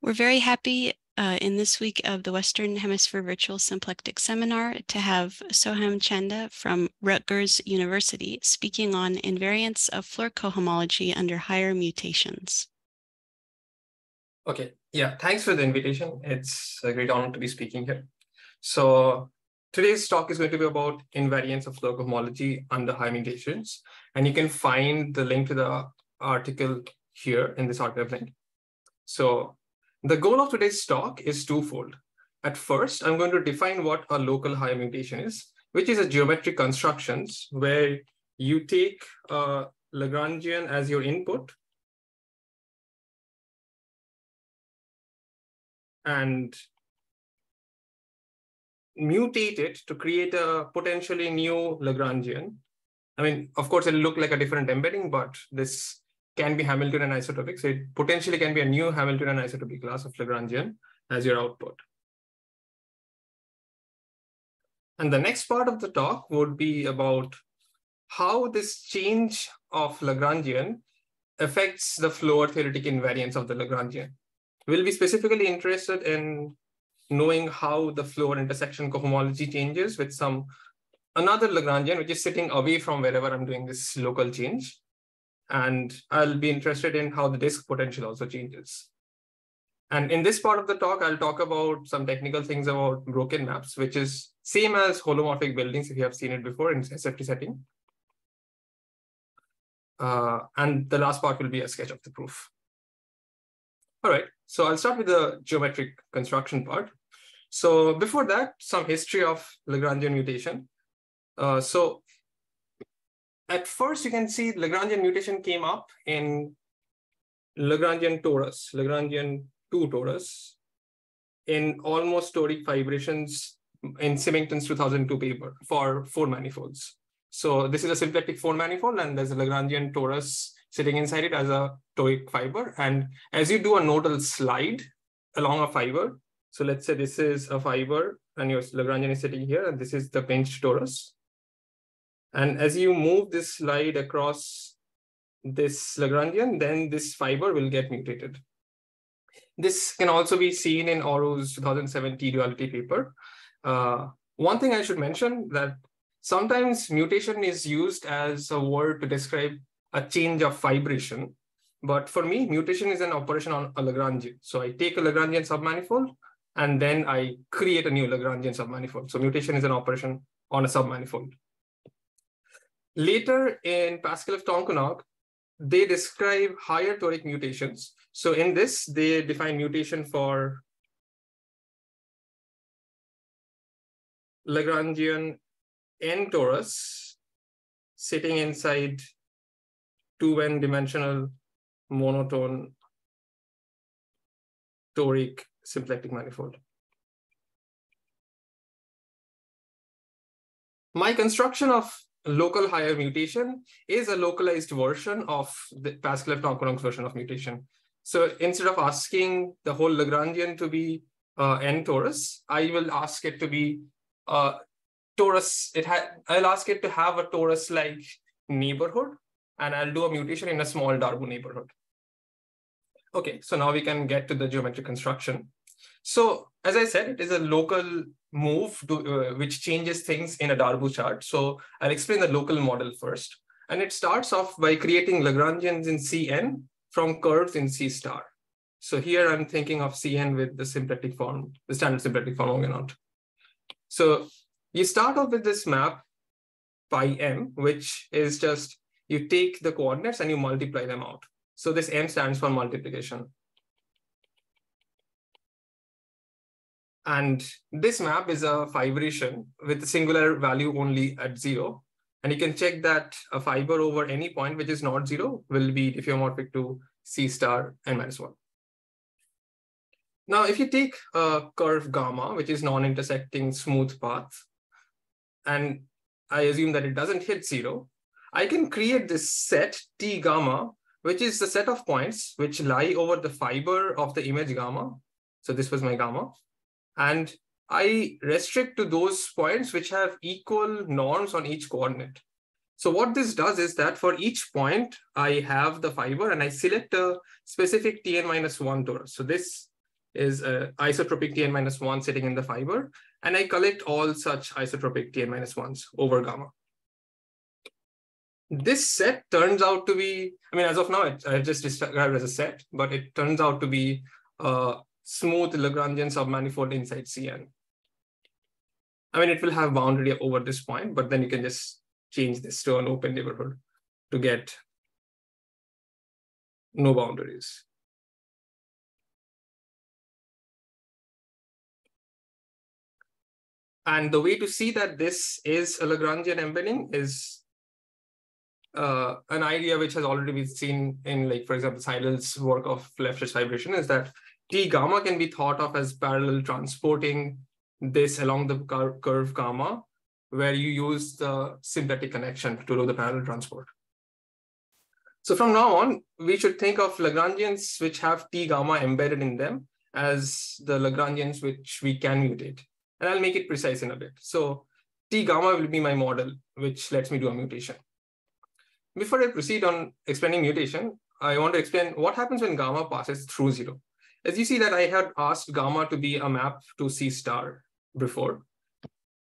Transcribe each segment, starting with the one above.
We're very happy uh, in this week of the Western Hemisphere Virtual Symplectic Seminar to have Soham Chanda from Rutgers University speaking on invariance of Floer cohomology under higher mutations. Okay, yeah, thanks for the invitation. It's a great honor to be speaking here. So today's talk is going to be about invariance of Floer cohomology under high mutations. And you can find the link to the article here in this arXiv link. So the goal of today's talk is twofold. At first, I'm going to define what a local high mutation is, which is a geometric constructions where you take a Lagrangian as your input and mutate it to create a potentially new Lagrangian. I mean, of course, it'll look like a different embedding, but this can be Hamiltonian isotopic. So it potentially can be a new Hamiltonian isotopic class of Lagrangian as your output. And the next part of the talk would be about how this change of Lagrangian affects the Floer theoretic invariance of the Lagrangian. We'll be specifically interested in knowing how the Floer intersection cohomology changes with some another Lagrangian, which is sitting away from wherever I'm doing this local change. And I'll be interested in how the disk potential also changes. And in this part of the talk, I'll talk about some technical things about broken maps, which is same as holomorphic buildings if you have seen it before in SFT setting. Uh, and the last part will be a sketch of the proof. All right, so I'll start with the geometric construction part. So before that, some history of Lagrangian mutation. Uh, so at first you can see Lagrangian mutation came up in Lagrangian torus, Lagrangian 2 torus in almost toric fibrations in Symington's 2002 paper for four manifolds. So this is a symplectic four manifold and there's a Lagrangian torus sitting inside it as a toric fiber. And as you do a nodal slide along a fiber, so let's say this is a fiber and your Lagrangian is sitting here and this is the pinched torus. And as you move this slide across this Lagrangian, then this fiber will get mutated. This can also be seen in Auroux's 2007 T-duality paper. Uh, one thing I should mention that sometimes mutation is used as a word to describe a change of fibration. But for me, mutation is an operation on a Lagrangian. So I take a Lagrangian submanifold, and then I create a new Lagrangian submanifold. So mutation is an operation on a submanifold. Later in Pascaleff-Tonkonog, they describe higher toric mutations. So in this, they define mutation for Lagrangian n torus sitting inside 2n dimensional monotone toric symplectic manifold. My construction of local higher mutation is a localized version of the Pascaleff-Tonkonog's version of mutation. So instead of asking the whole Lagrangian to be uh, n torus, I will ask it to be uh, torus. It I'll ask it to have a torus-like neighborhood, and I'll do a mutation in a small Darboux neighborhood. Okay, so now we can get to the geometric construction. So as I said, it is a local move to, uh, which changes things in a Darboux chart. So I'll explain the local model first. And it starts off by creating Lagrangians in Cn from curves in C star. So here I'm thinking of Cn with the symplectic form, the standard symplectic form omega naught. So you start off with this map pi m, which is just you take the coordinates and you multiply them out. So this m stands for multiplication. And this map is a fibration with a singular value only at zero. And you can check that a fiber over any point which is not zero will be diffeomorphic to C star n minus one. Now, if you take a curve gamma, which is non-intersecting smooth path, and I assume that it doesn't hit zero, I can create this set T gamma, which is the set of points which lie over the fiber of the image gamma. So this was my gamma. And I restrict to those points which have equal norms on each coordinate. So what this does is that for each point, I have the fiber and I select a specific Tn minus one torus. So this is a isotropic Tn minus one sitting in the fiber, and I collect all such isotropic Tn minus ones over gamma. This set turns out to be, I mean, as of now, I've just described as a set, but it turns out to be a smooth Lagrangian submanifold inside Cn. I mean, it will have boundary over this point, but then you can just change this to an open neighborhood to get no boundaries. And the way to see that this is a Lagrangian embedding is uh, an idea which has already been seen in, like, for example, Seidel's work of Lefschetz fibration is that T gamma can be thought of as parallel transporting this along the cur curve gamma, where you use the symplectic connection to do the parallel transport. So from now on, we should think of Lagrangians which have T gamma embedded in them as the Lagrangians which we can mutate. And I'll make it precise in a bit. So T gamma will be my model, which lets me do a mutation. Before I proceed on explaining mutation, I want to explain what happens when gamma passes through zero. As you see that I had asked gamma to be a map to C star before.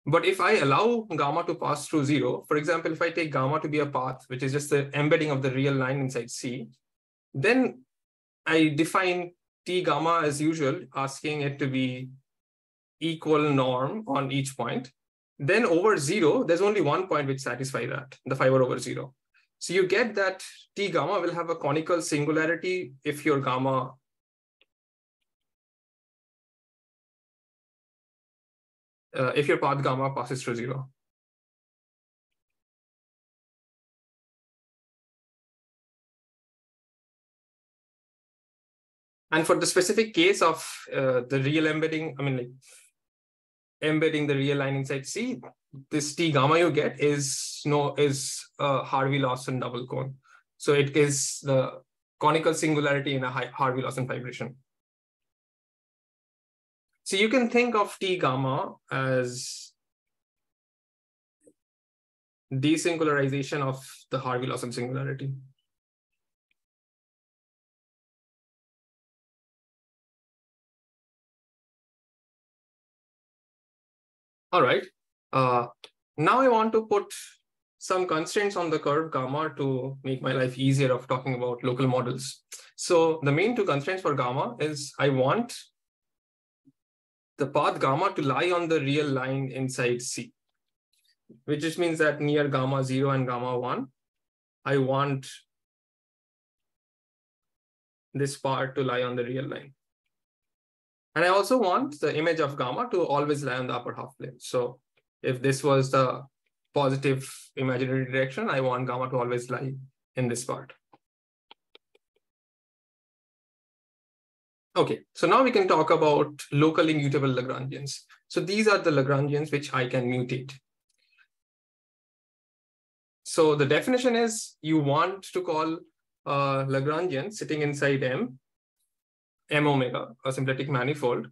But if I allow gamma to pass through zero, for example, if I take gamma to be a path, which is just the embedding of the real line inside C, then I define T gamma as usual, asking it to be equal norm on each point. Then over zero, there's only one point which satisfies that, the fiber over zero. So you get that T gamma will have a conical singularity if your gamma uh, if your path gamma passes through zero. And for the specific case of uh, the real embedding, I mean, like embedding the real line inside C, this T gamma you get is no is a Harvey-Lawson double cone. So it is the conical singularity in a Harvey-Lawson fibration. So you can think of T gamma as desingularization of the Harvey-Lawson singularity. All right. Uh, now I want to put some constraints on the curve gamma to make my life easier of talking about local models. So the main two constraints for gamma is I want the path gamma to lie on the real line inside C, which just means that near gamma 0 and gamma 1, I want this part to lie on the real line. And I also want the image of gamma to always lie on the upper half plane. So if this was the positive imaginary direction, I want gamma to always lie in this part. Okay, so now we can talk about locally mutable Lagrangians. So these are the Lagrangians which I can mutate. So the definition is you want to call a Lagrangian sitting inside M, M omega, a symplectic manifold,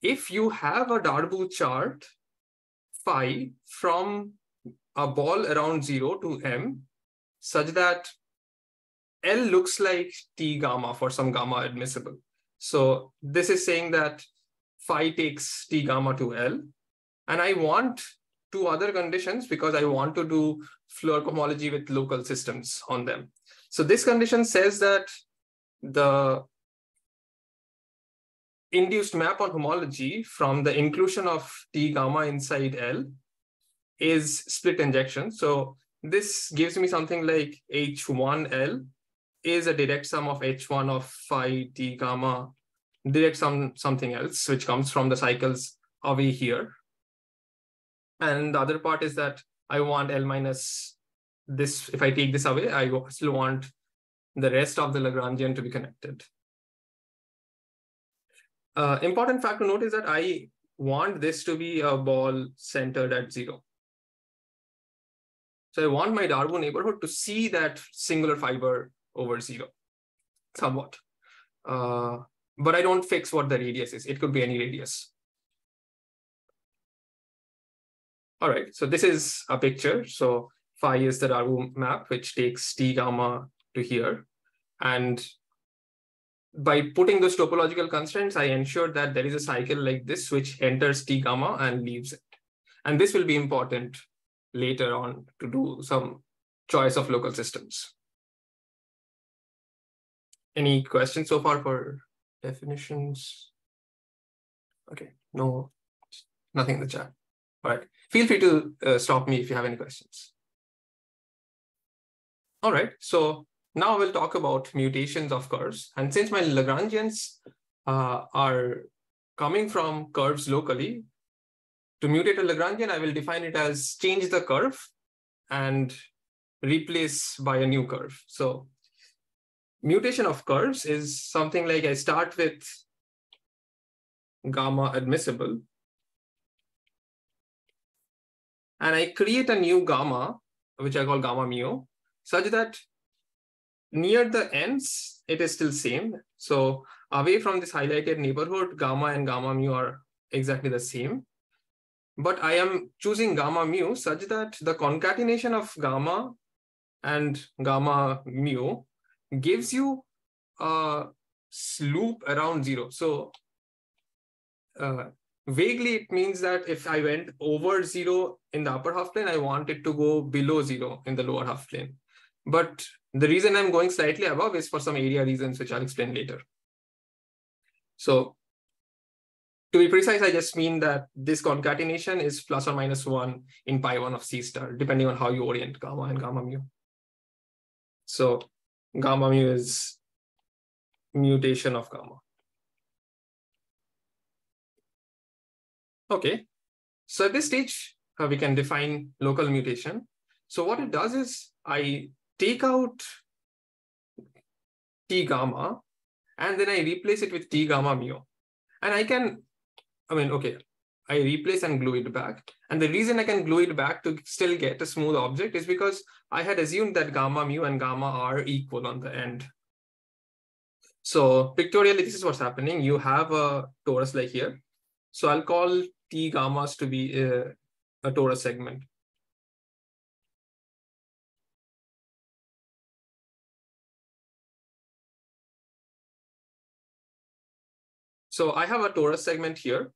if you have a Darboux chart phi from a ball around zero to M, such that L looks like T gamma for some gamma admissible. So this is saying that phi takes T gamma to L. And I want two other conditions because I want to do Floer cohomology with local systems on them. So this condition says that the induced map on homology from the inclusion of T gamma inside L is split injection. So this gives me something like H1L is a direct sum of h1 of phi t gamma direct sum something else, which comes from the cycles away here. And the other part is that I want L minus this, if I take this away, I still want the rest of the Lagrangian to be connected. Uh, important fact to note is that I want this to be a ball centered at zero. So I want my Darboux neighborhood to see that singular fiber over zero, somewhat. Uh, but I don't fix what the radius is. It could be any radius. All right, so this is a picture. So phi is the Darboux map, which takes T gamma to here. And by putting those topological constraints, I ensure that there is a cycle like this, which enters T gamma and leaves it. And this will be important later on to do some choice of local systems. Any questions so far for definitions? Okay, no, nothing in the chat. All right, feel free to uh, stop me if you have any questions. All right, so now we'll talk about mutations of curves. And since my Lagrangians uh, are coming from curves locally, to mutate a Lagrangian, I will define it as change the curve and replace by a new curve. So mutation of curves is something like I start with gamma admissible. And I create a new gamma, which I call gamma mu, such that near the ends, it is still same. So away from this highlighted neighborhood, gamma and gamma mu are exactly the same. But I am choosing gamma mu such that the concatenation of gamma and gamma mu gives you a loop around zero. So uh, vaguely, it means that if I went over zero in the upper half plane, I want it to go below zero in the lower half plane. But the reason I'm going slightly above is for some area reasons, which I'll explain later. So to be precise, I just mean that this concatenation is plus or minus one in pi one of C star, depending on how you orient gamma and gamma mu. So gamma mu is mutation of gamma. Okay, so at this stage, uh, we can define local mutation. So what it does is I take out T gamma, and then I replace it with T gamma mu. And I can, I mean, okay, I replace and glue it back. And the reason I can glue it back to still get a smooth object is because I had assumed that gamma mu and gamma are equal on the end. So pictorially, this is what's happening. You have a torus like here. So I'll call T gammas to be a, a torus segment. So I have a torus segment here.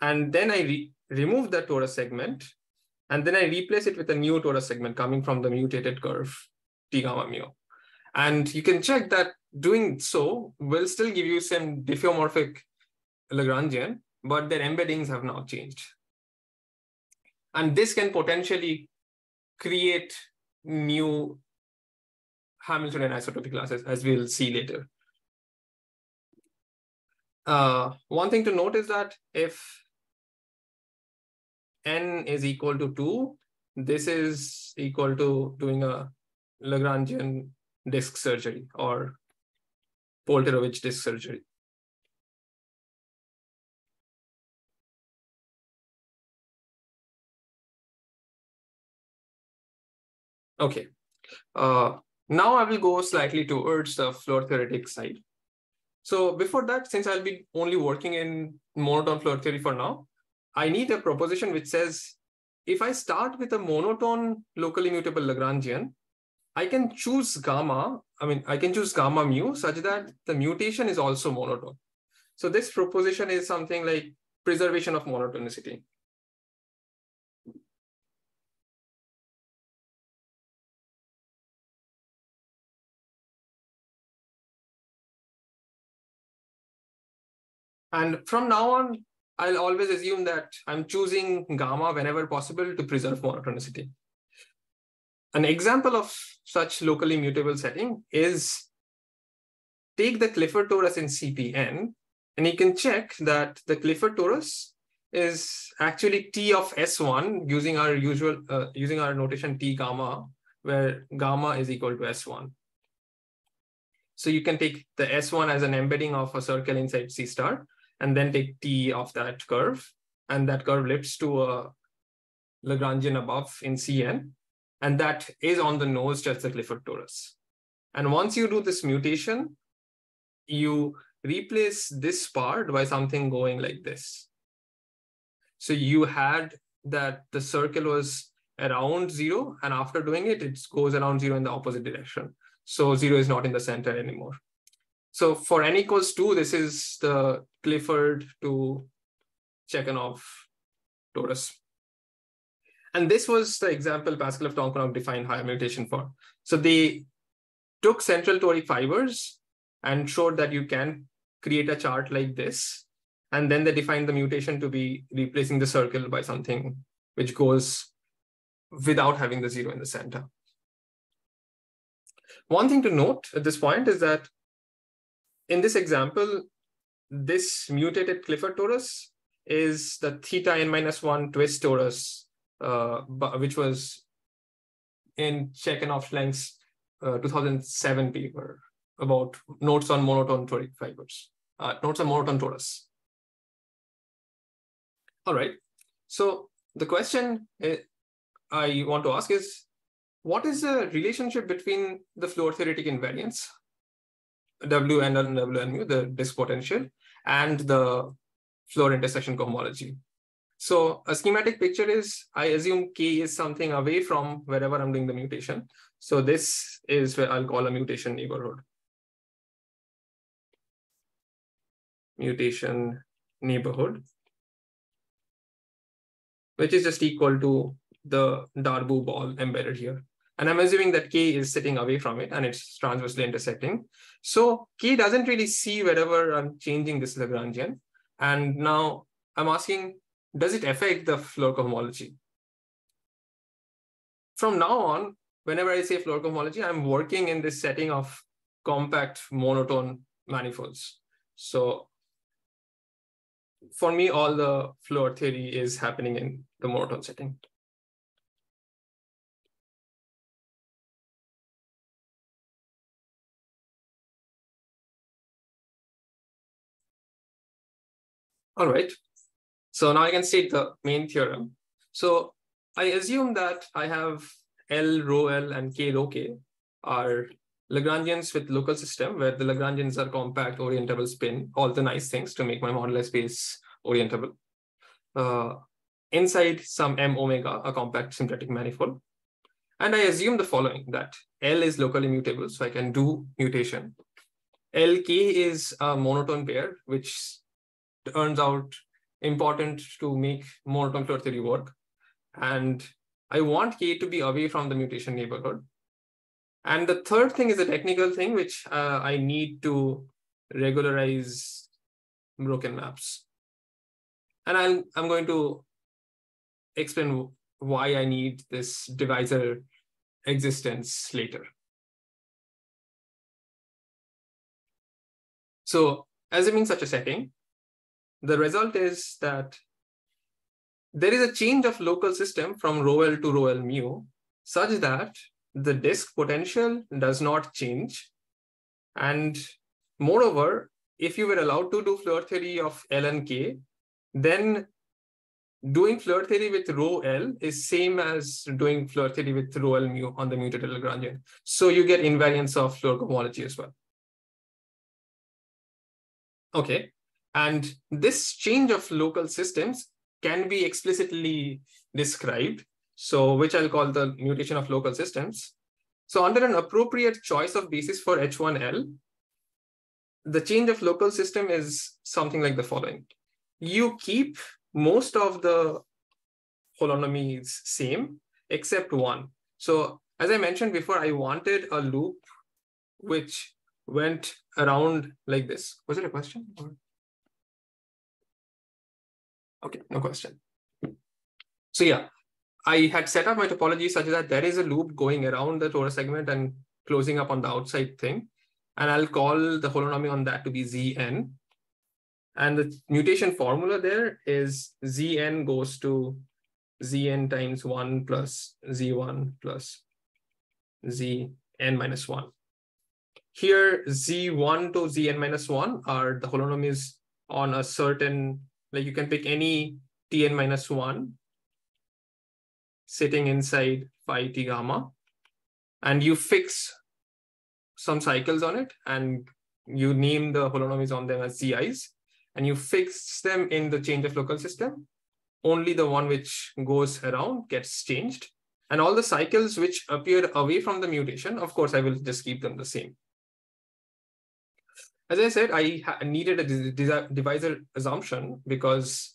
And then I re remove the torus segment. And then I replace it with a new torus segment coming from the mutated curve, T gamma mu. And you can check that doing so will still give you some diffeomorphic Lagrangian, but their embeddings have now changed. And this can potentially create new Hamiltonian isotropic classes, as we'll see later. Uh, one thing to note is that if n is equal to 2, this is equal to doing a Lagrangian disk surgery or Polterovich disk surgery. Okay, uh, now I will go slightly towards the Floer theoretic side. So before that, since I'll be only working in monotone Floer theory for now, I need a proposition which says, if I start with a monotone locally mutable Lagrangian, I can choose gamma, I mean, I can choose gamma mu such that the mutation is also monotone. So this proposition is something like preservation of monotonicity. And from now on, I'll always assume that I'm choosing gamma whenever possible to preserve monotonicity. An example of such locally mutable setting is take the Clifford torus in CPN, and you can check that the Clifford torus is actually T of S1 using our usual, uh, using our notation T gamma, where gamma is equal to S1. So you can take the S1 as an embedding of a circle inside C star, and then take T of that curve. And that curve lifts to a Lagrangian above in Cn. And that is on the nose just the Clifford torus. And once you do this mutation, you replace this part by something going like this. So you had that the circle was around zero, and after doing it, it goes around zero in the opposite direction. So zero is not in the center anymore. So for n equals two, this is the Clifford to Chekanov torus. And this was the example Pascaleff-Tonkonog defined higher mutation for. So they took central toric fibers and showed that you can create a chart like this. And then they defined the mutation to be replacing the circle by something which goes without having the zero in the center. One thing to note at this point is that in this example, this mutated Clifford torus is the theta n minus one twist torus, uh, which was in Check and Chekanov's uh, 2007 paper about notes on monotone toric fibers, uh, notes on monotone torus. All right. So the question I want to ask is, what is the relationship between the Floer theoretic invariance, W and W and mu, the disk potential, and the Floer intersection cohomology? So a schematic picture is, I assume K is something away from wherever I'm doing the mutation. So this is where I'll call a mutation neighborhood. Mutation neighborhood, which is just equal to the Darboux ball embedded here. And I'm assuming that K is sitting away from it and it's transversely intersecting. So K doesn't really see wherever I'm changing this Lagrangian. And now I'm asking, does it affect the Floer cohomology? From now on, whenever I say Floer cohomology, I'm working in this setting of compact monotone manifolds. So for me, all the Floer theory is happening in the monotone setting. All right. So now I can state the main theorem. So I assume that I have L rho L and K rho K are Lagrangians with local system where the Lagrangians are compact, orientable spin, all the nice things to make my moduli space orientable. Uh, inside some M omega, a compact symplectic manifold. And I assume the following, that L is locally mutable, so I can do mutation. LK is a monotone pair, which turns out important to make monotone Floer theory work. And I want K to be away from the mutation neighborhood. And the third thing is a technical thing, which uh, I need to regularize broken maps. And I'm, I'm going to explain why I need this divisor existence later. So assuming such a setting, the result is that there is a change of local system from rho L to rho L mu such that the disk potential does not change. And moreover, if you were allowed to do Floer theory of L and K, then doing Floer theory with rho L is same as doing Floer theory with rho L mu on the mutated Lagrangian. So you get invariance of Floer cohomology as well. Okay, and this change of local systems can be explicitly described. So which I'll call the mutation of local systems. So under an appropriate choice of basis for H1L, the change of local system is something like the following. You keep most of the holonomies same, except one. So as I mentioned before, I wanted a loop which went around like this. Was it a question? Or? Okay, no question. So yeah, I had set up my topology such that there is a loop going around the torus segment and closing up on the outside thing. And I'll call the holonomy on that to be Zn. And the mutation formula there is Zn goes to Zn times 1 plus Z1 plus Zn minus 1. Here, Z1 to Zn minus 1 are the holonomies on a certain like you can pick any tn minus 1 sitting inside phi t gamma, and you fix some cycles on it, and you name the holonomies on them as zi's, and you fix them in the change of local system. Only the one which goes around gets changed. And all the cycles which appear away from the mutation, of course, I will just keep them the same. As I said, I needed a divisor assumption because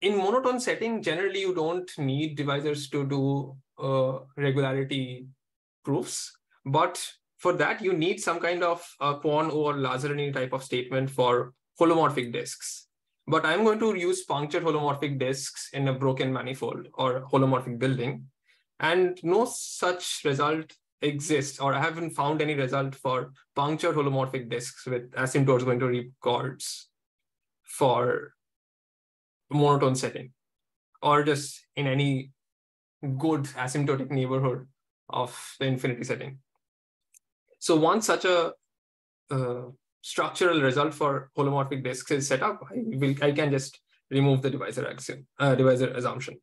in monotone setting, generally you don't need divisors to do uh, regularity proofs. But for that, you need some kind of uh, Kwon or Lazzarini type of statement for holomorphic disks. But I'm going to use punctured holomorphic disks in a broken manifold or holomorphic building. And no such result exists, or I haven't found any result for punctured holomorphic disks with asymptotes going to Reeb chords for monotone setting, or just in any good asymptotic neighborhood of the infinity setting. So once such a uh, structural result for holomorphic disks is set up, I, will, I can just remove the divisor axiom, uh, divisor assumption.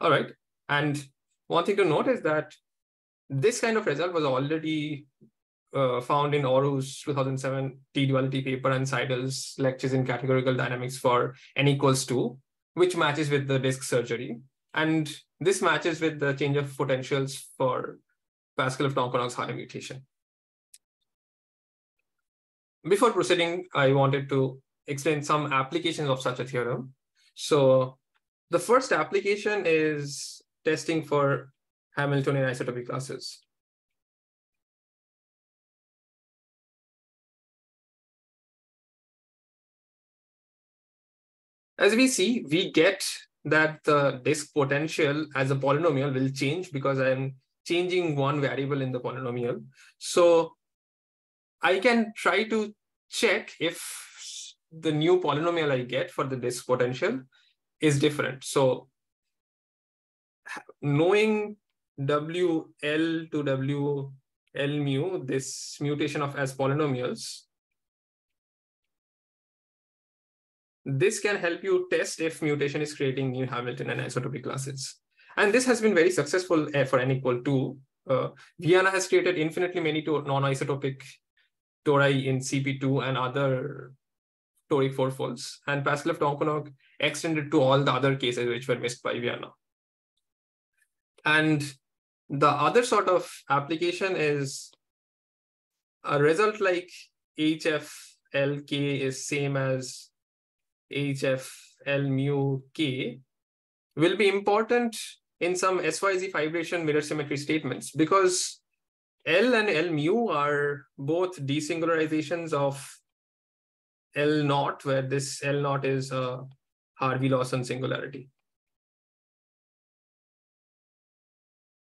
All right. And one thing to note is that this kind of result was already uh, found in Auroux's 2007 T-duality paper and Seidel's lectures in categorical dynamics for n equals 2, which matches with the disk surgery. And this matches with the change of potentials for Pascaleff-Tonkonog's higher mutation. Before proceeding, I wanted to explain some applications of such a theorem. So the first application is testing for Hamiltonian isotopy classes. As we see, we get that the disk potential as a polynomial will change because I'm changing one variable in the polynomial. So I can try to check if the new polynomial I get for the disk potential is different. So knowing WL to WL mu, this mutation of as polynomials, this can help you test if mutation is creating new Hamiltonian isotopy classes. And this has been very successful eh, for n equal to. Uh, Vianna has created infinitely many non-isotopic tori in CP2 and other toric fourfolds. And Pascaleff-Tonkonog's extended to all the other cases which were missed by Vianna. And the other sort of application is a result like HFLK is same as HFL mu K will be important in some SYZ fibration mirror symmetry statements because L and L mu are both desingularizations of L naught, where this L naught is a Harvey-Lawson singularity.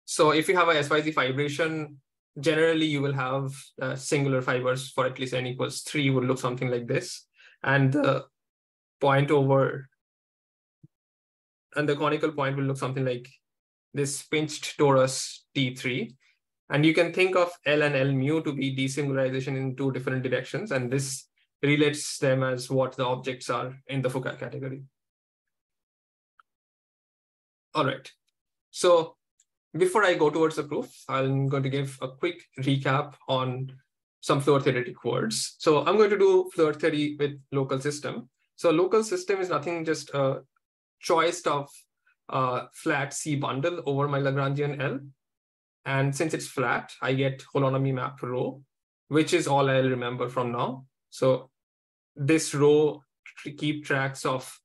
So if you have a SYZ fibration, generally you will have uh, singular fibers for at least n equals three would look something like this. And the point over and the conical point will look something like this pinched torus T3. And you can think of L and L mu to be desingularization in two different directions. And this relates them as what the objects are in the Fukaya category. All right. So before I go towards the proof, I'm going to give a quick recap on some Floer theoretic words. So I'm going to do Floer theory with local system. So local system is nothing just a choice of flat C bundle over my Lagrangian L. And since it's flat, I get holonomy map rho, which is all I'll remember from now. So this rho keep tracks of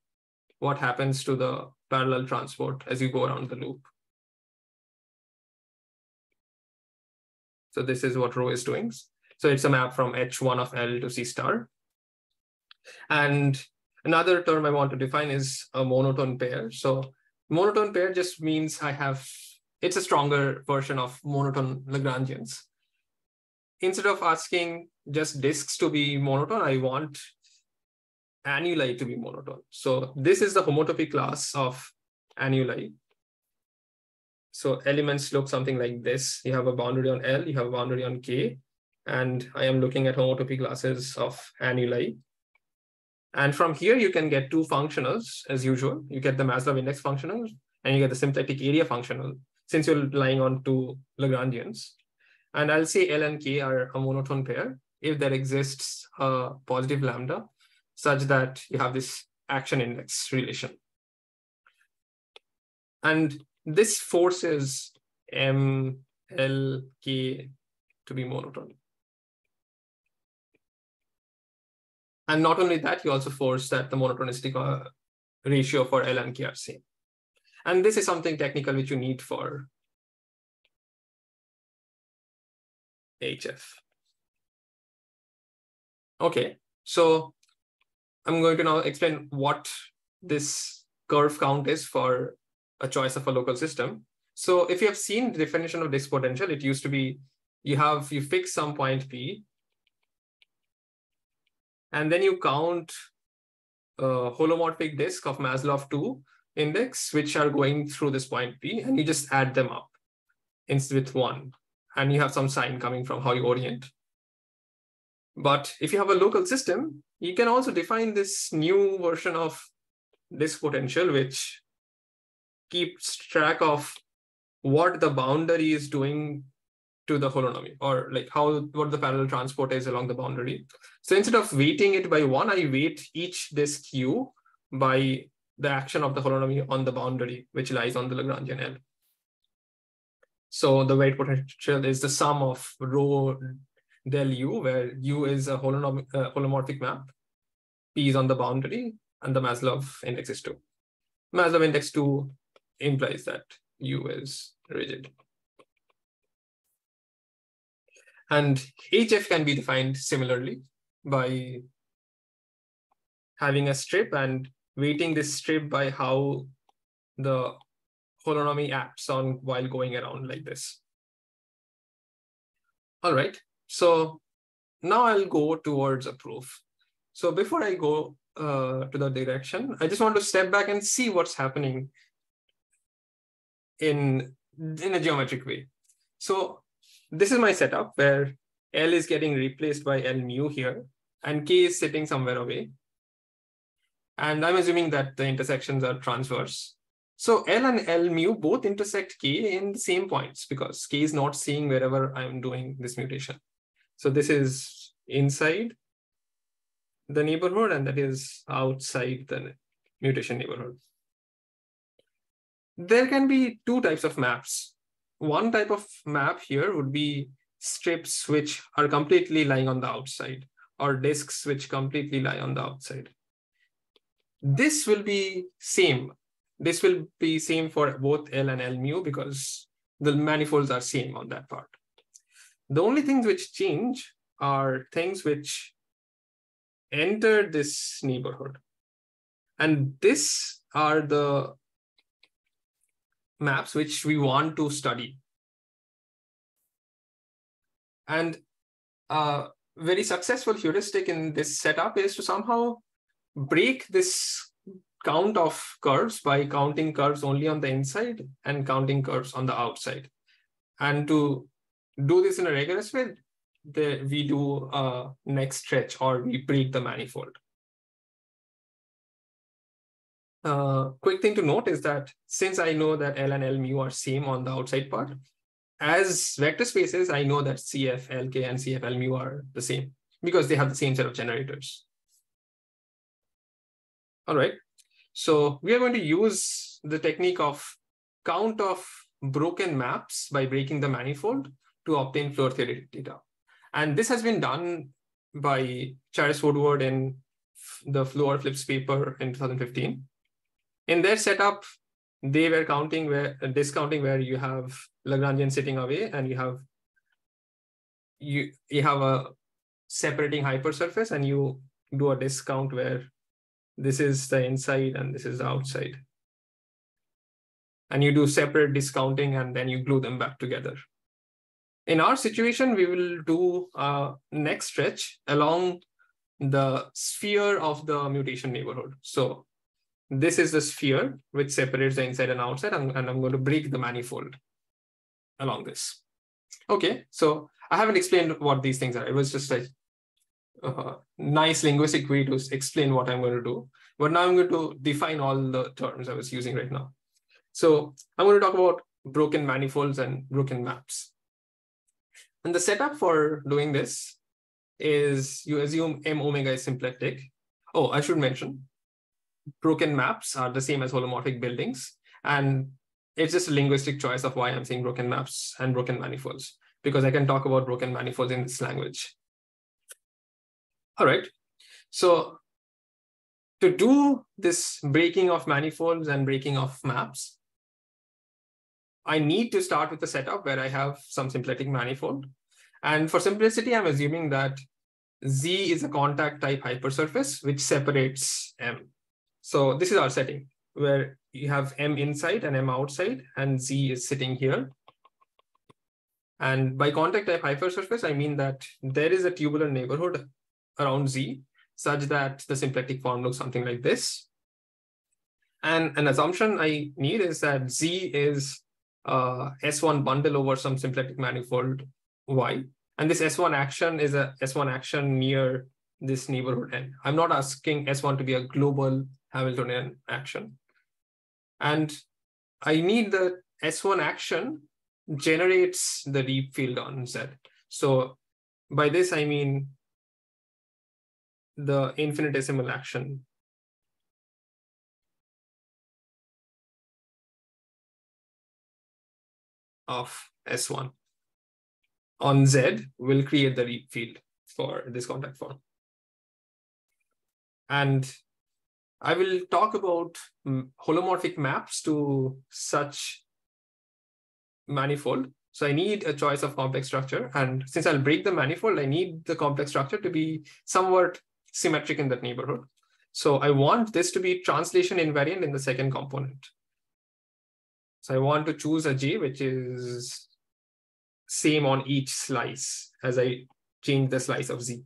what happens to the parallel transport as you go around the loop. So this is what rho is doing. So it's a map from H1 of L to C star. And Another term I want to define is a monotone pair. So monotone pair just means I have, it's a stronger version of monotone Lagrangians. Instead of asking just disks to be monotone, I want annuli to be monotone. So this is the homotopy class of annuli. So elements look something like this. You have a boundary on L, you have a boundary on K, and I am looking at homotopy classes of annuli. And from here, you can get two functionals as usual. You get the Maslov index functional and you get the symplectic area functional since you're relying on two Lagrangians. And I'll say L and K are a monotone pair if there exists a positive lambda such that you have this action index relation. And this forces M, L, K to be monotone. And not only that, you also force that the monotonicity uh, ratio for L and K are same. And this is something technical which you need for HF. Okay, so I'm going to now explain what this curve count is for a choice of a local system. So if you have seen the definition of disk potential, it used to be you have you fix some point P and then you count holomorphic disk of Maslov 2 index, which are going through this point P, and you just add them up instead with one. And you have some sign coming from how you orient. But if you have a local system, you can also define this new version of disk potential, which keeps track of what the boundary is doing to the holonomy or like how what the parallel transport is along the boundary. So instead of weighting it by one, I weight each disk U by the action of the holonomy on the boundary, which lies on the Lagrangian L. So the weight potential is the sum of rho del U, where U is a holonom uh, holomorphic map, P is on the boundary, and the Maslov index is 2. Maslov index 2 implies that U is rigid. And HF can be defined similarly by having a strip and weighting this strip by how the holonomy acts on while going around like this. All right, so now I'll go towards a proof. So before I go uh, to the direction, I just want to step back and see what's happening in, in a geometric way. So this is my setup where L is getting replaced by L mu here and K is sitting somewhere away. And I'm assuming that the intersections are transverse. So L and L mu both intersect K in the same points because K is not seeing wherever I'm doing this mutation. So this is inside the neighborhood and that is outside the mutation neighborhood. There can be two types of maps one type of map here would be strips which are completely lying on the outside or disks which completely lie on the outside. This will be same. This will be same for both L and L mu because the manifolds are same on that part. The only things which change are things which enter this neighborhood. And this are the maps which we want to study. And a very successful heuristic in this setup is to somehow break this count of curves by counting curves only on the inside and counting curves on the outside. And to do this in a rigorous way, the, we do a neck stretch or we break the manifold. Uh, quick thing to note is that since I know that L and L mu are same on the outside part, as vector spaces, I know that CF, LK, and CF, L mu are the same because they have the same set of generators. All right, so we are going to use the technique of count of broken maps by breaking the manifold to obtain Floer theoretic data. And this has been done by Charest-Woodward in the Floer Flips paper in 2015 in their setup, they were counting where uh, discounting where you have Lagrangian sitting away and you have you you have a separating hypersurface and you do a discount where this is the inside and this is the outside. And you do separate discounting and then you glue them back together. In our situation, we will do a neck stretch along the sphere of the mutation neighborhood. So this is the sphere which separates the inside and outside, and, and I'm going to break the manifold along this. Okay, so I haven't explained what these things are. It was just a uh, nice linguistic way to explain what I'm going to do. But now I'm going to define all the terms I was using right now. So I'm going to talk about broken manifolds and broken maps. And the setup for doing this is you assume M omega is symplectic. Oh, I should mention broken maps are the same as holomorphic buildings. And it's just a linguistic choice of why I'm saying broken maps and broken manifolds, because I can talk about broken manifolds in this language. All right. So to do this breaking of manifolds and breaking of maps, I need to start with a setup where I have some symplectic manifold. And for simplicity, I'm assuming that Z is a contact type hypersurface, which separates M. So this is our setting where you have M inside and M outside, and Z is sitting here. And by contact type hypersurface, I mean that there is a tubular neighborhood around Z such that the symplectic form looks something like this. And an assumption I need is that Z is uh, S1 bundle over some symplectic manifold Y. And this S1 action is a S1 action near this neighborhood N. I'm not asking S1 to be a global Hamiltonian action. And I need the S1 action generates the Reeb field on Z. So by this, I mean the infinitesimal action of S1 on Z will create the Reeb field for this contact form. And I will talk about holomorphic maps to such manifold. So I need a choice of complex structure. And since I'll break the manifold, I need the complex structure to be somewhat symmetric in that neighborhood. So I want this to be translation invariant in the second component. So I want to choose a J, which is same on each slice as I change the slice of Z.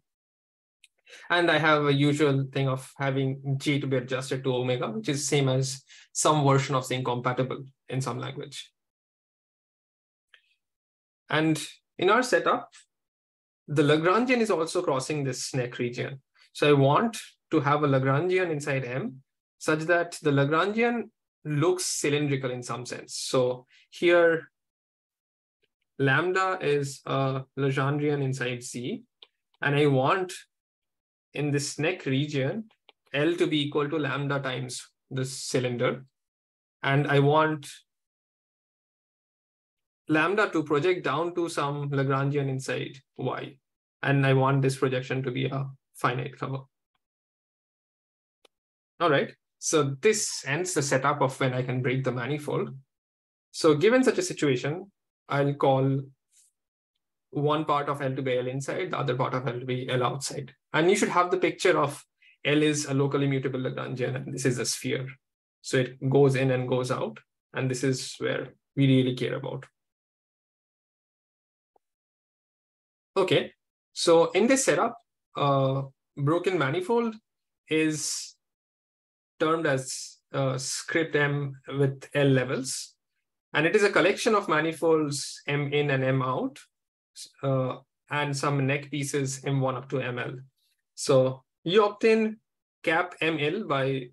And I have a usual thing of having G to be adjusted to omega, which is same as some version of saying compatible in some language. And in our setup, the Lagrangian is also crossing this neck region. So I want to have a Lagrangian inside M such that the Lagrangian looks cylindrical in some sense. So here, lambda is a Lagrangian inside Z, and I want in this neck region, L to be equal to lambda times this cylinder. And I want lambda to project down to some Lagrangian inside Y. And I want this projection to be a finite cover. All right, so this ends the setup of when I can break the manifold. So given such a situation, I'll call one part of L to be L inside, the other part of L to be L outside. And you should have the picture of L is a locally mutable Lagrangian, and this is a sphere. So it goes in and goes out. And this is where we really care about. Okay, so in this setup, uh, broken manifold is termed as uh, script M with L levels. And it is a collection of manifolds M in and M out, uh, and some neck pieces M1 up to ML. So you obtain cap ML by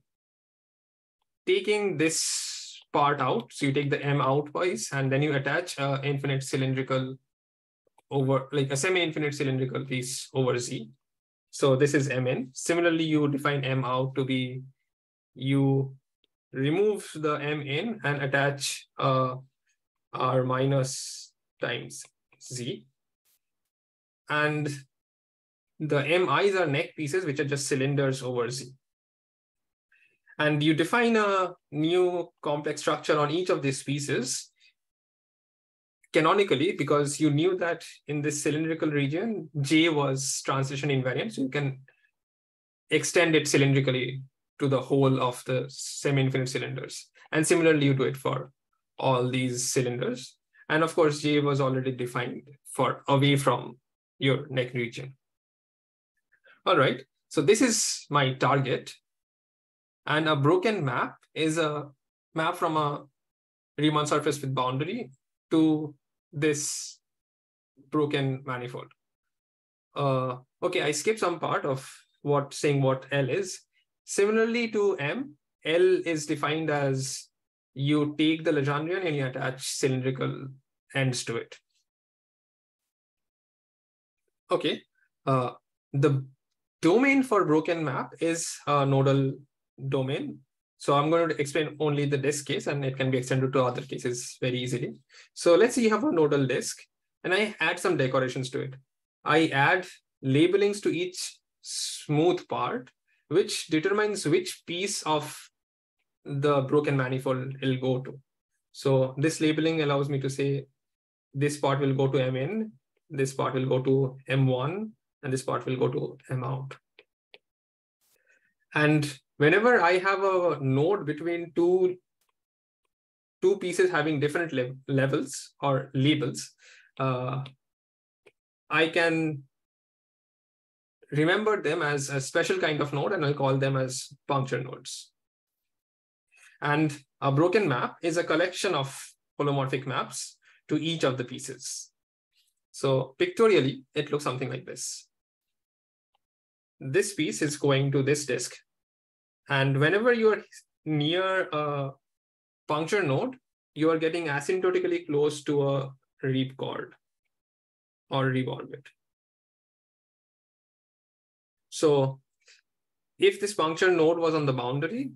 taking this part out. So you take the M out piece, and then you attach a infinite cylindrical over, like a semi-infinite cylindrical piece over Z. So this is Mn. Similarly, you define M out to be you remove the M in and attach uh, R minus times Z. And the MIs are neck pieces, which are just cylinders over Z. And you define a new complex structure on each of these pieces canonically because you knew that in this cylindrical region, J was transition invariant. So you can extend it cylindrically to the whole of the semi-infinite cylinders. And similarly, you do it for all these cylinders. And of course, J was already defined for away from your neck region. All right, so this is my target. And a broken map is a map from a Riemann surface with boundary to this broken manifold. Uh, okay, I skipped some part of what saying what L is. Similarly to M, L is defined as you take the Lagrangian and you attach cylindrical ends to it. Okay, uh, the domain for broken map is a nodal domain So I'm going to explain only the disk case and it can be extended to other cases very easily. So let's say you have a nodal disk and I add some decorations to it. I add labelings to each smooth part, which determines which piece of the broken manifold it'll go to. So this labeling allows me to say this part will go to MN, this part will go to M1, and this part will go to M out. And whenever I have a node between two, two pieces having different le levels or labels, uh, I can remember them as a special kind of node and I'll call them as puncture nodes. And a broken map is a collection of holomorphic maps to each of the pieces. So pictorially, it looks something like this. This piece is going to this disk. And whenever you're near a puncture node, you are getting asymptotically close to a Reeb chord or Reeb orbit. So if this puncture node was on the boundary,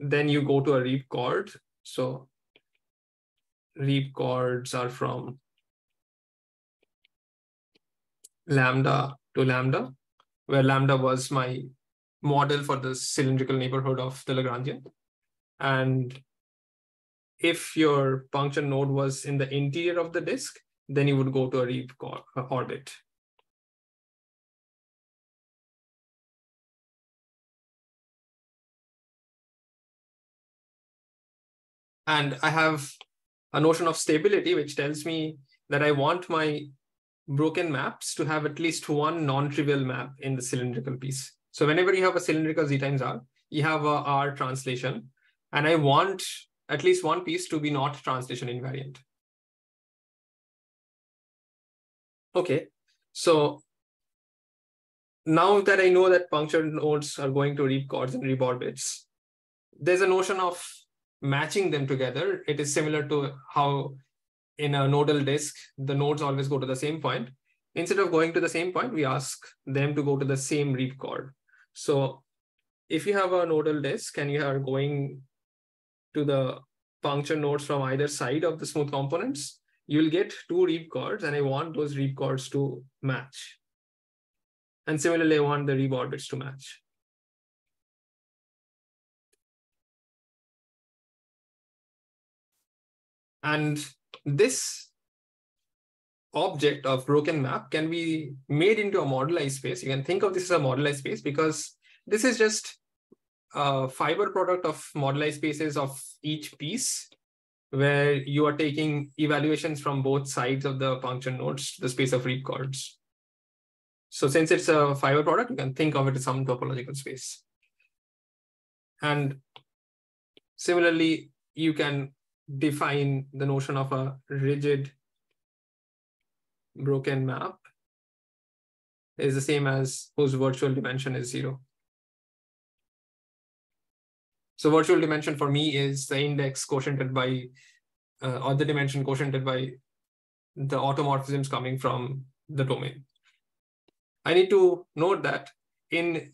then you go to a Reeb chord. So Reeb chords are from lambda to lambda, where lambda was my model for the cylindrical neighborhood of the Lagrangian. And if your puncture node was in the interior of the disk, then you would go to a Reeb uh, orbit. And I have a notion of stability, which tells me that I want my broken maps to have at least one non-trivial map in the cylindrical piece. So whenever you have a cylindrical z times r, you have a r translation. And I want at least one piece to be not translation invariant. Okay, so now that I know that puncture nodes are going to Reeb chords and Reeb orbits, there's a notion of matching them together. It is similar to how in a nodal disk, the nodes always go to the same point. Instead of going to the same point, we ask them to go to the same Reeb chord. So if you have a nodal disk and you are going to the puncture nodes from either side of the smooth components, you'll get two Reeb chords and I want those Reeb chords to match. And similarly, I want the Reeb orbits to match. And this object of broken map can be made into a moduli space. You can think of this as a moduli space because this is just a fiber product of moduli spaces of each piece where you are taking evaluations from both sides of the puncture nodes the space of Reeb chords. So since it's a fiber product, you can think of it as some topological space. And similarly, you can define the notion of a rigid broken map is the same as whose virtual dimension is zero. So virtual dimension for me is the index quotiented by, uh, or the dimension quotiented by the automorphisms coming from the domain. I need to note that in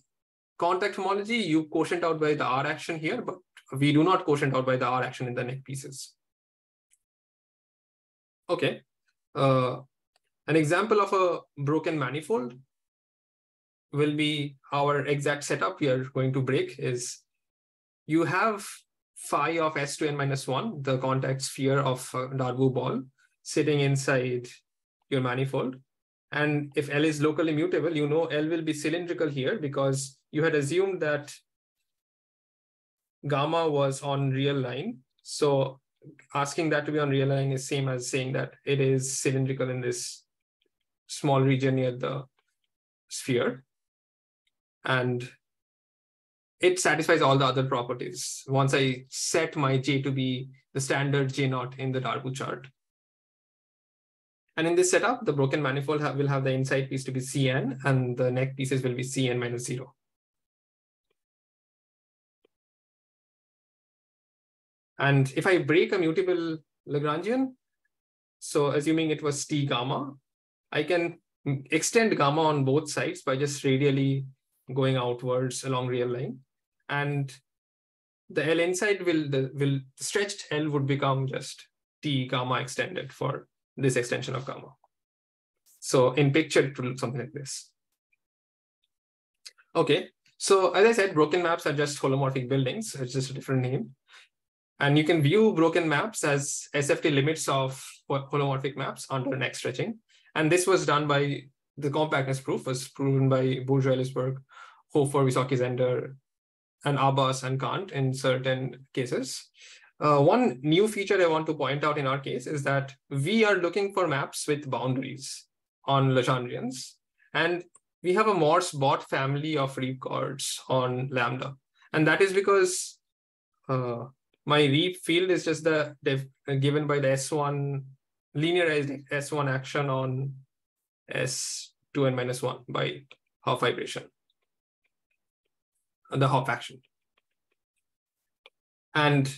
contact homology, you quotient out by the R action here, but we do not quotient out by the R action in the neck pieces. Okay. Uh, an example of a broken manifold will be our exact setup we are going to break is you have phi of s to n minus 1, the contact sphere of a Darboux ball, sitting inside your manifold. And if L is locally mutable, you know L will be cylindrical here because you had assumed that gamma was on real line. So asking that to be on real line is same as saying that it is cylindrical in this small region near the sphere. And it satisfies all the other properties once I set my J to be the standard J naught in the Darboux chart. And in this setup, the broken manifold have, will have the inside piece to be Cn and the neck pieces will be Cn minus zero. And if I break a mutable Lagrangian, so assuming it was T gamma, I can extend gamma on both sides by just radially going outwards along real line. And the L inside will the will stretched L would become just T gamma extended for this extension of gamma. So in picture, it will look something like this. Okay, so as I said, broken maps are just holomorphic buildings. It's just a different name. And you can view broken maps as SFT limits of holomorphic maps under neck stretching. And this was done by the compactness proof was proven by Bourgeois-Eliashberg, Hofer, Wysocki-Zehnder, and Abbas and Kant in certain cases. Uh, one new feature I want to point out in our case is that we are looking for maps with boundaries on Legendrians. And we have a Morse-Bott family of Reeb chords on Lambda. And that is because uh, my Reeb field is just the uh, given by the S1 linearized S1 action on S2n minus 1 by Hopf fibration, uh, the Hopf action. And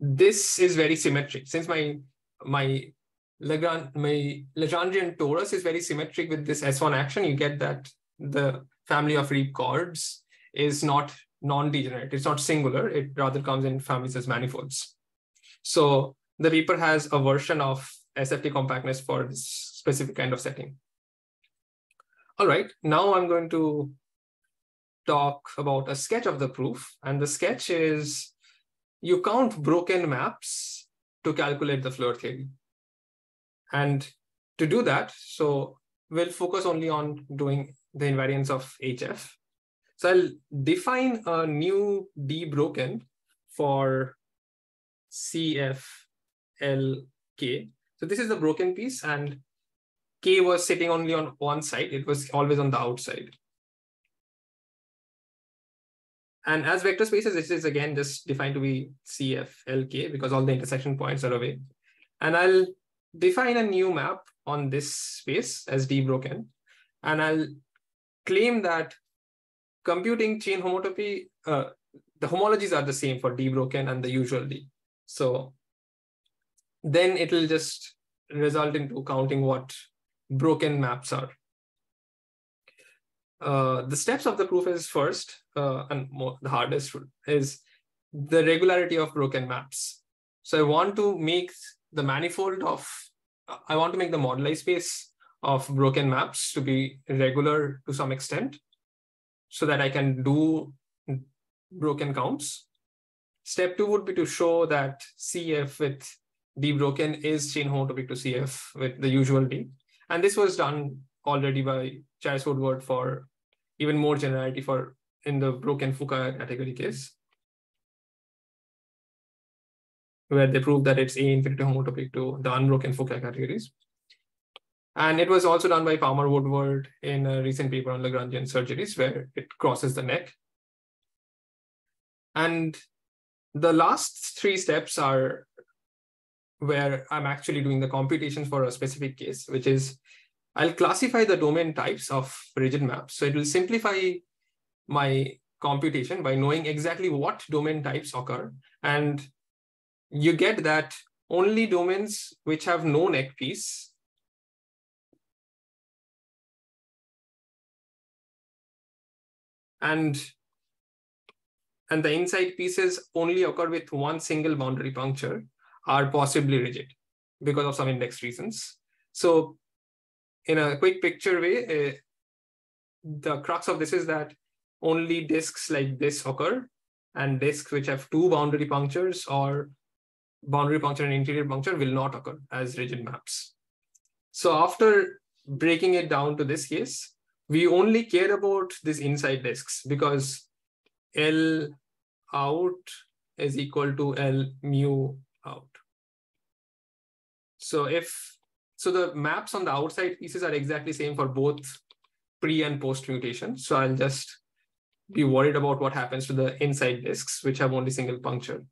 this is very symmetric. Since my my Legrand, my Legendrian torus is very symmetric with this S1 action, you get that the family of Reeb chords is not non-degenerate. It's not singular. It rather comes in families as manifolds. So the paper has a version of SFT compactness for this specific kind of setting. All right, now I'm going to talk about a sketch of the proof. And the sketch is you count broken maps to calculate the Floer theory. And to do that, so we'll focus only on doing the invariance of HF. So I'll define a new D broken for CFLK. So this is the broken piece and K was sitting only on one side. It was always on the outside. And as vector spaces, this is again just defined to be CFLK because all the intersection points are away. And I'll define a new map on this space as D broken. And I'll claim that computing chain homotopy, uh, the homologies are the same for D broken and the usual D. So then it will just result into counting what broken maps are. Uh, the steps of the proof is first, uh, and more, the hardest is the regularity of broken maps. So I want to make the manifold of, I want to make the moduli space of broken maps to be regular to some extent so that I can do broken counts. Step two would be to show that CF with D broken is chain homotopic to CF with the usual D. And this was done already by Charest-Woodward for even more generality for in the broken Fukaya category case, where they proved that it's A infinity homotopic to the unbroken Fukaya categories. And it was also done by Palmer Woodward in a recent paper on Lagrangian surgeries, where it crosses the neck. And the last three steps are where I'm actually doing the computations for a specific case, which is I'll classify the domain types of rigid maps. So it will simplify my computation by knowing exactly what domain types occur. And you get that only domains which have no neck piece and and the inside pieces only occur with one single boundary puncture are possibly rigid because of some index reasons. So in a quick picture way, uh, the crux of this is that only disks like this occur and disks which have two boundary punctures or boundary puncture and interior puncture will not occur as rigid maps. So after breaking it down to this case, we only care about these inside disks because L out is equal to L mu out. So if so the maps on the outside pieces are exactly same for both pre and post mutation. So I'll just be worried about what happens to the inside disks, which have only single puncture.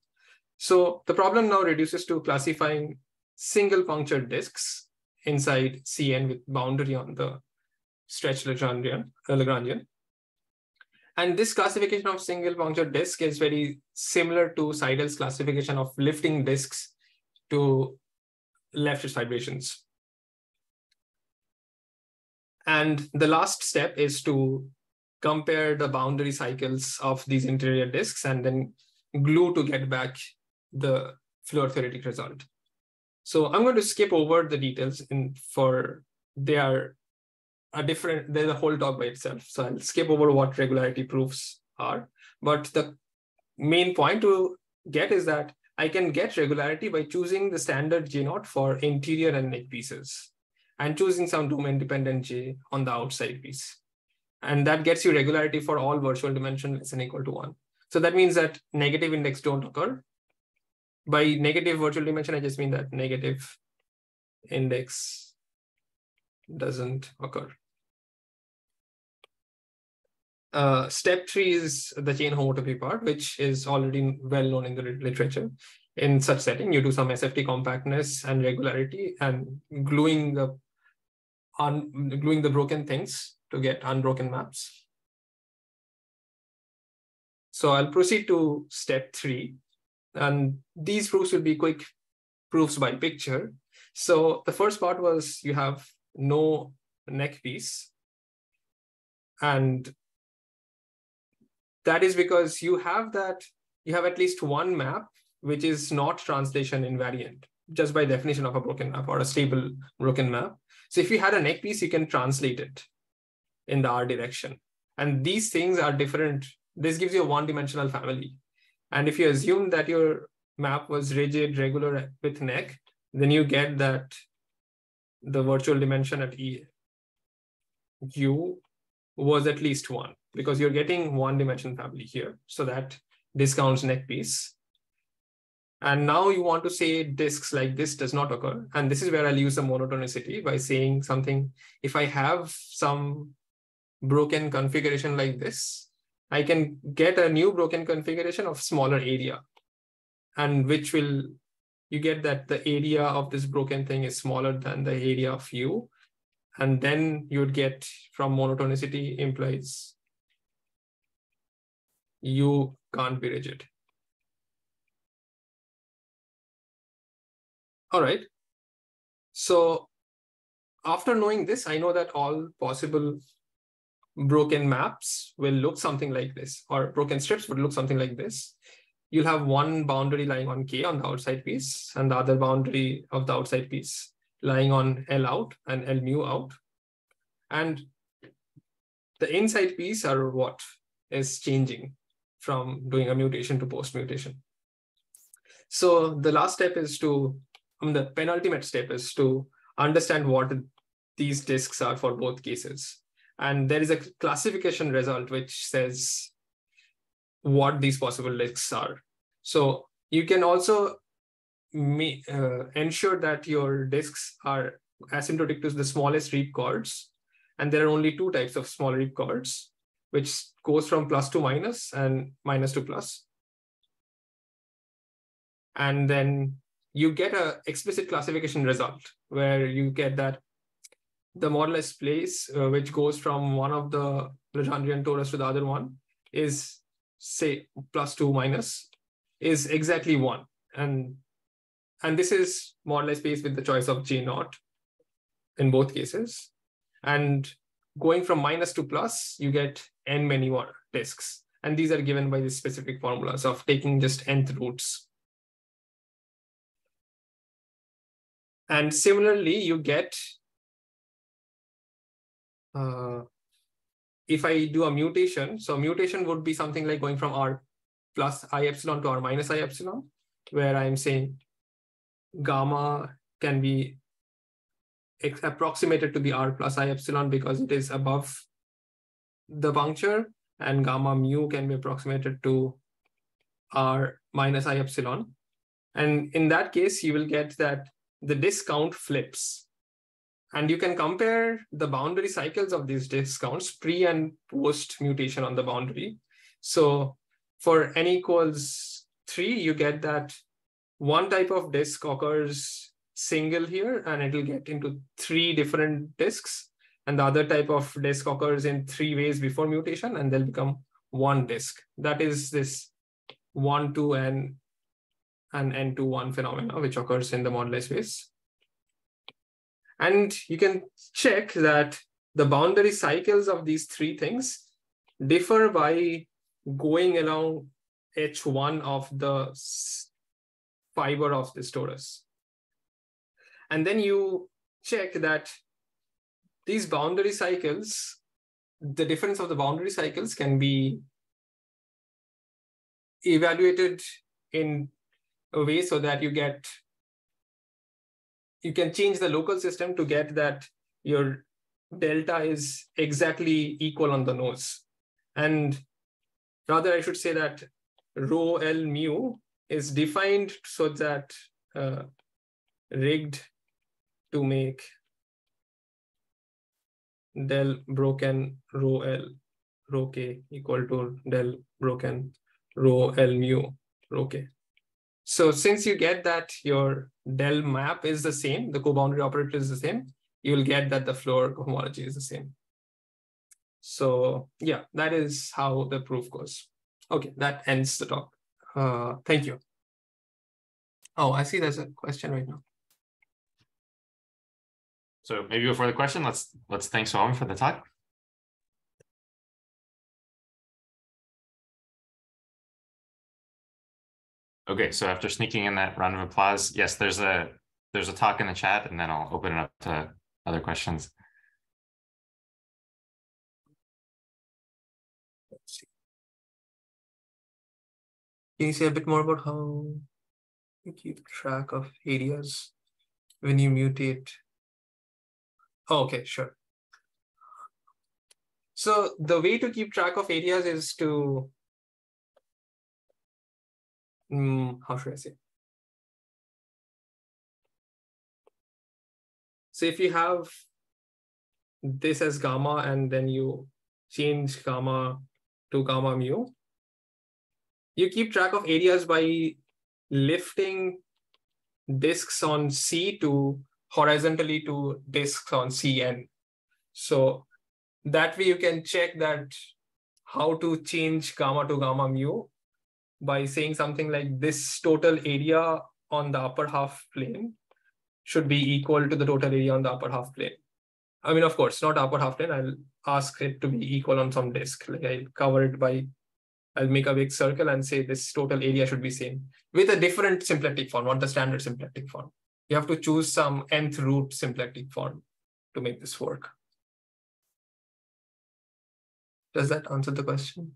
So the problem now reduces to classifying single punctured disks inside CN with boundary on the stretched Lagrangian. Uh, Lagrangian. And this classification of single punctured disk is very similar to Seidel's classification of lifting disks to Lefschetz fibrations. And the last step is to compare the boundary cycles of these interior disks and then glue to get back the Floer theoretic result. So I'm going to skip over the details in for they are a different, there's a whole talk by itself. So I'll skip over what regularity proofs are. But the main point to get is that I can get regularity by choosing the standard J naught for interior and neck pieces and choosing some domain dependent J on the outside piece. And that gets you regularity for all virtual dimension less than equal to one. So that means that negative index don't occur. By negative virtual dimension, I just mean that negative index doesn't occur. Uh, step three is the chain homotopy part, which is already well known in the literature. In such setting, you do some SFT compactness and regularity and gluing the un gluing the broken things to get unbroken maps. So I'll proceed to step three. And these proofs will be quick proofs by picture. So the first part was you have no neck piece. And that is because you have that, you have at least one map, which is not translation invariant, just by definition of a broken map or a stable broken map. So if you had a neck piece, you can translate it in the R direction. And these things are different. This gives you a one-dimensional family. And if you assume that your map was rigid, regular with neck, then you get that the virtual dimension at E U was at least one because you're getting one dimension family here. So that discounts neck piece. And now you want to say disks like this does not occur. And this is where I'll use the monotonicity by saying something. If I have some broken configuration like this, I can get a new broken configuration of smaller area and which will, you get that the area of this broken thing is smaller than the area of you. And then you'd get from monotonicity implies U can't be rigid. All right. So after knowing this, I know that all possible broken maps will look something like this, or broken strips would look something like this. You'll have one boundary lying on K on the outside piece, and the other boundary of the outside piece lying on L out and L mu out. And the inside piece are what is changing from doing a mutation to post mutation. So the last step is to, um, the penultimate step is to understand what these disks are for both cases. And there is a classification result which says what these possible disks are. So you can also me, uh, ensure that your disks are asymptotic to the smallest Reeb chords. And there are only two types of small Reeb chords, which goes from plus to minus and minus to plus. And then you get a explicit classification result where you get that the moduli space, uh, which goes from one of the Legendrian torus to the other one, is say plus two minus, is exactly one. And, and this is moduli space with the choice of G naught in both cases. And going from minus to plus, you get n many more disks. And these are given by the specific formulas of taking just nth roots. And similarly, you get uh, if I do a mutation, so mutation would be something like going from R plus I epsilon to R minus I epsilon, where I'm saying gamma can be approximated to the R plus I epsilon because it is above the puncture and gamma mu can be approximated to R minus I epsilon. And in that case, you will get that the discount flips and you can compare the boundary cycles of these discounts pre and post mutation on the boundary. So for n equals three, you get that one type of disk occurs single here and it'll get into three different disks. And the other type of disk occurs in three ways before mutation and they'll become one disk. That is this one, two, and an n to one phenomena, which occurs in the moduli space. And you can check that the boundary cycles of these three things differ by going along H1 of the fiber of this torus. And then you check that these boundary cycles, the difference of the boundary cycles can be evaluated in a way so that you get, you can change the local system to get that your delta is exactly equal on the nose. And rather, I should say that rho L mu is defined so that uh, rigged to make del broken rho L rho K equal to del broken rho L mu rho K. So since you get that your del map is the same, the co-boundary operator is the same, you'll get that the Floer homology is the same. So yeah, that is how the proof goes. Okay, that ends the talk. Uh, thank you. Oh, I see there's a question right now. So maybe before the question, let's let's thank Soham for the talk. Okay, so after sneaking in that round of applause, yes, there's a there's a talk in the chat, and then I'll open it up to other questions. Can you say a bit more about how you keep track of areas when you mutate? Oh, okay, sure. So the way to keep track of areas is to, um, how should I say? So if you have this as gamma and then you change gamma to gamma mu, you keep track of areas by lifting disks on C to horizontally to disks on CN. So that way you can check that how to change gamma to gamma mu by saying something like this total area on the upper half plane should be equal to the total area on the upper half plane. I mean, of course, not upper half plane. I'll ask it to be equal on some disk. Like I'll cover it by I'll make a big circle and say this total area should be same with a different symplectic form, not the standard symplectic form. You have to choose some nth root symplectic form to make this work. Does that answer the question?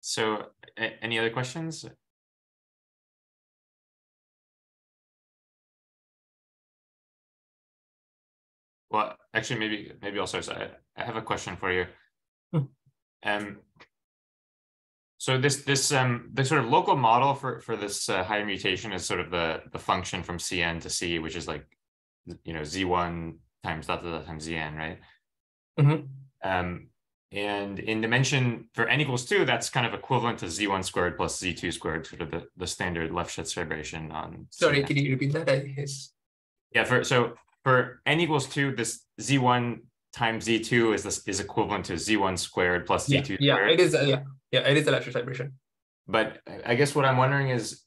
So any other questions? Well, actually, maybe maybe also I, I have a question for you. Hmm. Um, so this this um the sort of local model for for this uh, higher mutation is sort of the the function from Cn to C, which is like you know z1 times dot dot times zn, right? Mm-hmm. Um, and in dimension for n equals two, that's kind of equivalent to z1 squared plus z2 squared, sort of the, the standard Lefschetz fibration on. Sorry, can you repeat that? I guess. Yeah, for so for n equals two, this z1 times z2 is this is equivalent to z1 squared plus yeah, z2 yeah, squared. it is. Uh, yeah, yeah, it is Lefschetz fibration. But I guess what I'm wondering is,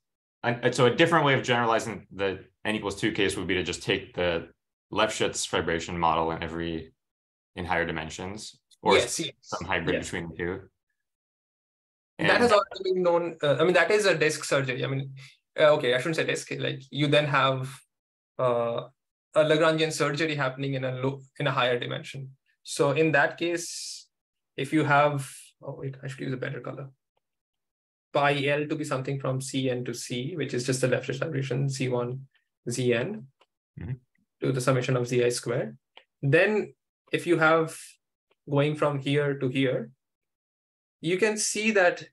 so a different way of generalizing the n equals two case would be to just take the Lefschetz fibration model in every in higher dimensions, or yes, yes. some hybrid yes. between the two. And that has already been known. Uh, I mean, that is a disk surgery. I mean, uh, okay, I shouldn't say disk. Like you then have uh, a Lagrangian surgery happening in a low, in a higher dimension. So in that case, if you have, oh wait, I should use a better color. Pi L to be something from Cn to C, which is just the Lefschetz fibration C1 Zn mm-hmm. to the summation of Zi squared. Then if you have going from here to here, you can see that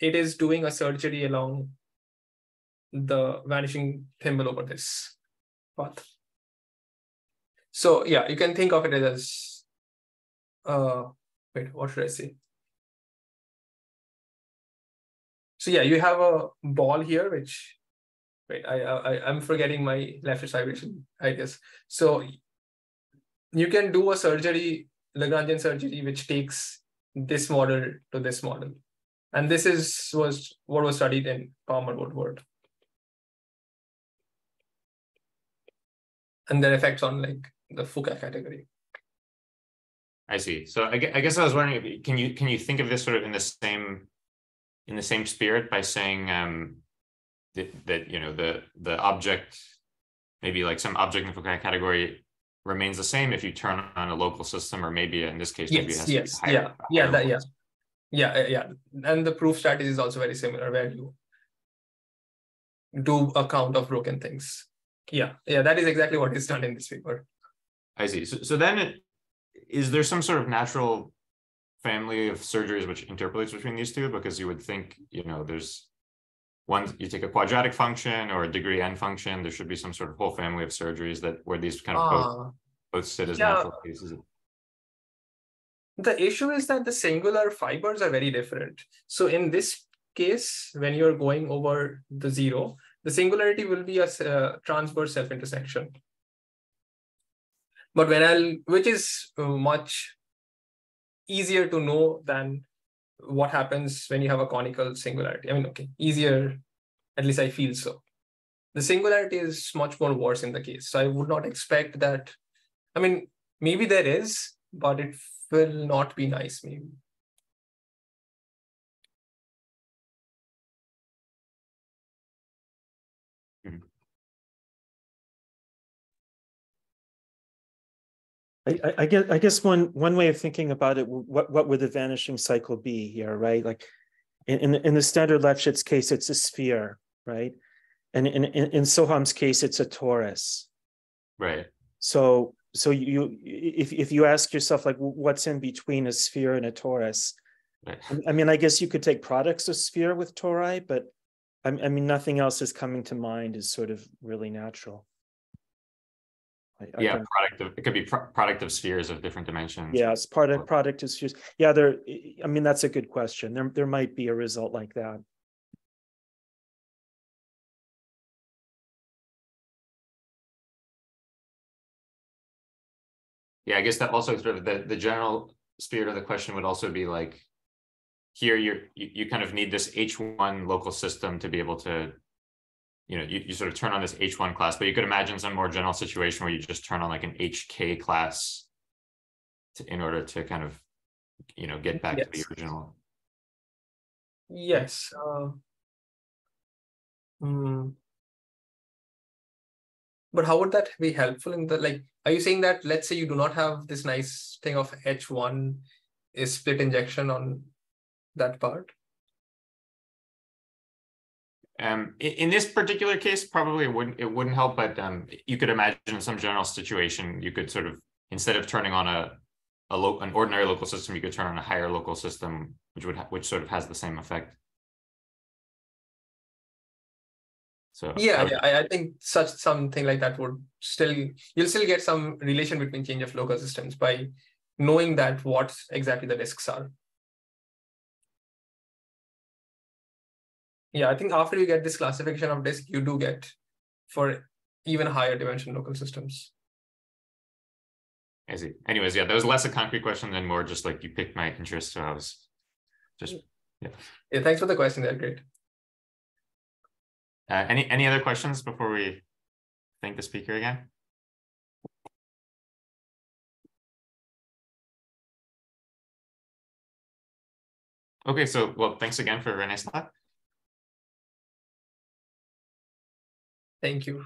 it is doing a surgery along the vanishing thimble over this path. So yeah, you can think of it as, uh, wait, what should I say? So yeah, you have a ball here, which, wait, I, I, I'm forgetting my Lefschetz fibration, I guess. So you can do a surgery, Lagrangian surgery, which takes this model to this model. And this is was what was studied in Palmer Woodward. and their effects on like the Fukaya category. I see. So I, I guess I was wondering, can you can you think of this sort of in the same in the same spirit by saying um, that, that you know the the object maybe like some object in the category remains the same if you turn on a local system or maybe in this case maybe yes yes. higher, yeah. Yeah that, yeah. Yeah yeah and the proof strategy is also very similar where you do a count of broken things. Yeah. Yeah that is exactly what is done in this paper i see. So, so then it, is there some sort of natural family of surgeries which interpolates between these two? Because you would think you know there's one you take a quadratic function or a degree n function there should be some sort of whole family of surgeries that where these kind of uh, both, both sit as yeah. natural cases the issue is that the singular fibers are very different. So in this case when you're going over the zero the singularity will be a uh, transverse self intersection but when i'll which is uh, much easier to know than what happens when you have a conical singularity. I mean, okay, easier, at least I feel so. The singularity is much more worse in the case. So I would not expect that. I mean, maybe there is, but it will not be nice, maybe. I, I guess I guess one one way of thinking about it, what what would the vanishing cycle be here, right? Like in in, in the standard Lefschetz case, it's a sphere, right? And in, in in Soham's case, it's a torus. Right. So so you if if you ask yourself like what's in between a sphere and a torus, right. I mean I guess you could take products of sphere with tori, but I, I mean nothing else is coming to mind is sort of really natural. I, yeah, I product of it could be pro- product of spheres of different dimensions. Yeah, it's part of product of spheres. Yeah, there. I mean, that's a good question. There, there might be a result like that. Yeah, I guess that also sort of the, the general spirit of the question would also be like, here you're you, you kind of need this H1 local system to be able to you know, you, you sort of turn on this H1 class, but you could imagine some more general situation where you just turn on like an HK class to, in order to kind of, you know, get back yes. to the original. Yes. Uh, hmm. But how would that be helpful in the like? Are you saying that let's say you do not have this nice thing of H1 is split injection on that part? Um, in, this particular case, probably it wouldn't it wouldn't help, but um, you could imagine some general situation. You could sort of instead of turning on a a lo- an ordinary local system, you could turn on a higher local system, which would ha- which sort of has the same effect. So yeah, I, yeah, I, I think such something like that would still you'll still get some relation between change of local systems by knowing that what exactly the disks are. Yeah, I think after you get this classification of disk, you do get for even higher dimension local systems. I see. Anyways, yeah, that was less a concrete question than more just like you piqued my interest. So I was just yeah. Yeah, thanks for the question. They're great. Uh, any any other questions before we thank the speaker again? Okay, so well, thanks again for a nice talk. Thank you.